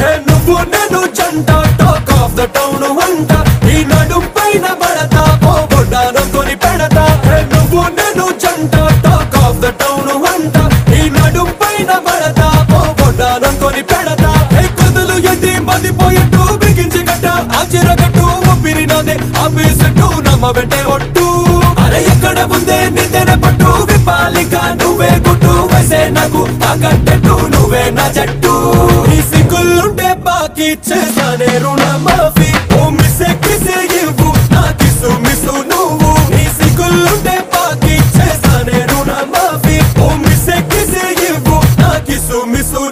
హే నువ్వు నేను జంట టాక్ ఆఫ్ ద టౌన్ వంట. ఈ నడుం పైన పడతా పోగొడ్డానుకొని పెడతా. హే నువ్వు నేను జంట టాక్ ఆఫ్ ద టౌన్ వంట. ఈ నడుం పైన పడతా పోగొడ్డానుకొని పెడతా. హే కదులు ఎట్టి మదిపోయేట్టు బిగించి గట్ట ఆచిరగట్టు ఊపిరినదే ఆపేసట్టు నమ్మ వెంటే ఒట్టు. అరే ఎక్కడ ఉందే నిద్ర పట్టు విపాలిక నువ్వే గుట్టు వేసే నాకు తాకట్టెట్టు నువ్వే నా నాకిచ్చగానే రుణమాఫీ ఓ మిసెక్కిసే ఇవ్వు నాకిసు మిసు నువ్వు నీ సిగ్గులుంటే పాకిచ్చేసానే రుణమాఫీ ఓ మిసెక్కిసే ఇవ్వు నాకిసు మిసు